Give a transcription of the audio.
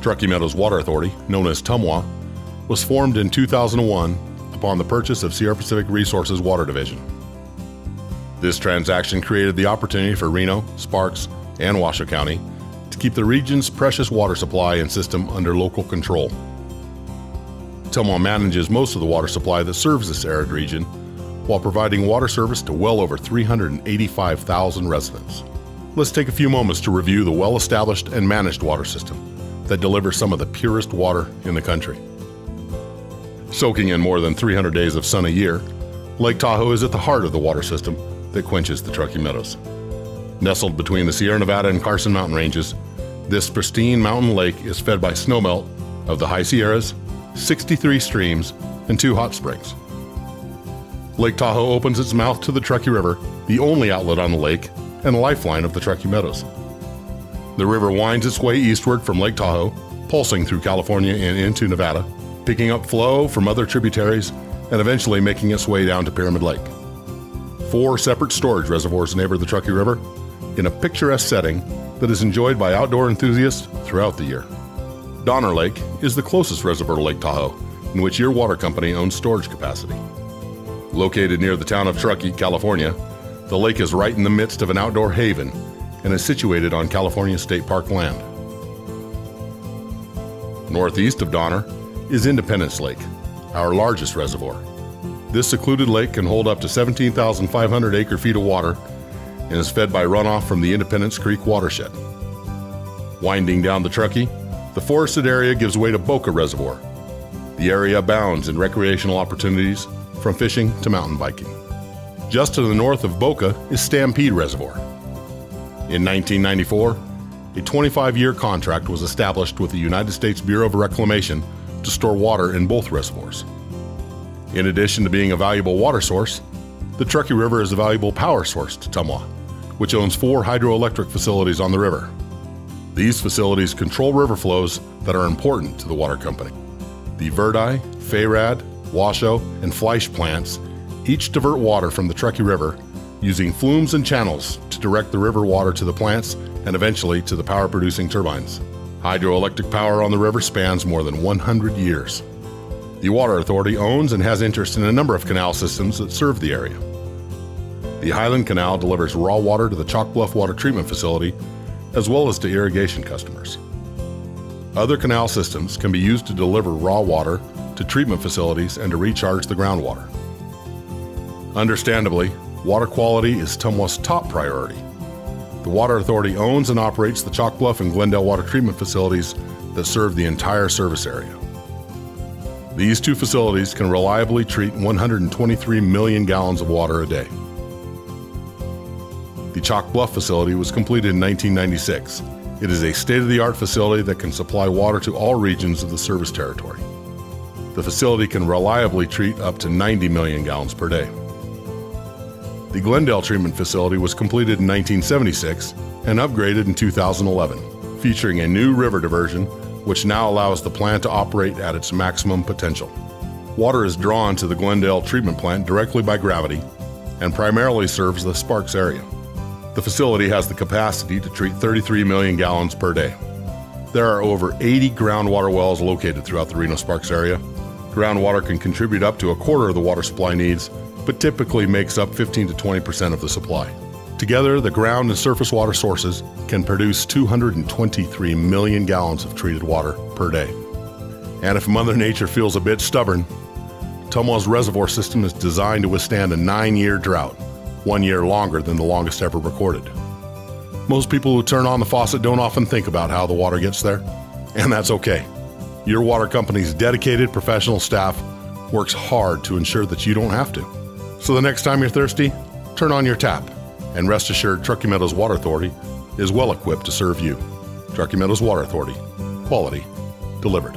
Truckee Meadows Water Authority, known as TMWA, was formed in 2001 upon the purchase of Sierra Pacific Resources Water Division. This transaction created the opportunity for Reno, Sparks, and Washoe County to keep the region's precious water supply and system under local control. TMWA manages most of the water supply that serves this arid region while providing water service to well over 385,000 residents. Let's take a few moments to review the well established and managed water system that delivers some of the purest water in the country. Soaking in more than 300 days of sun a year, Lake Tahoe is at the heart of the water system that quenches the Truckee Meadows. Nestled between the Sierra Nevada and Carson mountain ranges, this pristine mountain lake is fed by snowmelt of the High Sierras, 63 streams, and two hot springs. Lake Tahoe opens its mouth to the Truckee River, the only outlet on the lake and lifeline of the Truckee Meadows. The river winds its way eastward from Lake Tahoe, pulsing through California and into Nevada, picking up flow from other tributaries and eventually making its way down to Pyramid Lake. Four separate storage reservoirs neighbor the Truckee River in a picturesque setting that is enjoyed by outdoor enthusiasts throughout the year. Donner Lake is the closest reservoir to Lake Tahoe, in which your water company owns storage capacity. Located near the town of Truckee, California, the lake is right in the midst of an outdoor haven and is situated on California State Park land. Northeast of Donner is Independence Lake, our largest reservoir. This secluded lake can hold up to 17,500 acre feet of water and is fed by runoff from the Independence Creek watershed. Winding down the Truckee, the forested area gives way to Boca Reservoir. The area abounds in recreational opportunities from fishing to mountain biking. Just to the north of Boca is Stampede Reservoir. In 1994, a 25 year contract was established with the United States Bureau of Reclamation to store water in both reservoirs. In addition to being a valuable water source, the Truckee River is a valuable power source to TMWA, which owns four hydroelectric facilities on the river. These facilities control river flows that are important to the water company. The Verdi, Farad, Washoe, and Fleish plants each divert water from the Truckee River using flumes and channels direct the river water to the plants and eventually to the power producing turbines. Hydroelectric power on the river spans more than 100 years. The Water Authority owns and has interest in a number of canal systems that serve the area. The Highland Canal delivers raw water to the Chalk Bluff Water Treatment Facility as well as to irrigation customers. Other canal systems can be used to deliver raw water to treatment facilities and to recharge the groundwater. Understandably, water quality is TMWA's top priority. The Water Authority owns and operates the Chalk Bluff and Glendale water treatment facilities that serve the entire service area. These two facilities can reliably treat 123 million gallons of water a day. The Chalk Bluff facility was completed in 1996. It is a state of the art facility that can supply water to all regions of the service territory. The facility can reliably treat up to 90 million gallons per day. The Glendale Treatment Facility was completed in 1976 and upgraded in 2011, featuring a new river diversion, which now allows the plant to operate at its maximum potential. Water is drawn to the Glendale treatment plant directly by gravity and primarily serves the Sparks area. The facility has the capacity to treat 33 million gallons per day. There are over 80 groundwater wells located throughout the Reno Sparks area. Groundwater can contribute up to a quarter of the water supply needs but typically makes up 15 to 20% of the supply. Together, the ground and surface water sources can produce 223 million gallons of treated water per day. And if Mother Nature feels a bit stubborn, TMWA's reservoir system is designed to withstand a nine year drought, one year longer than the longest ever recorded. Most people who turn on the faucet don't often think about how the water gets there, and that's okay. Your water company's dedicated professional staff works hard to ensure that you don't have to. So the next time you're thirsty, turn on your tap, and rest assured Truckee Meadows Water Authority is well equipped to serve you. Truckee Meadows Water Authority, quality delivered.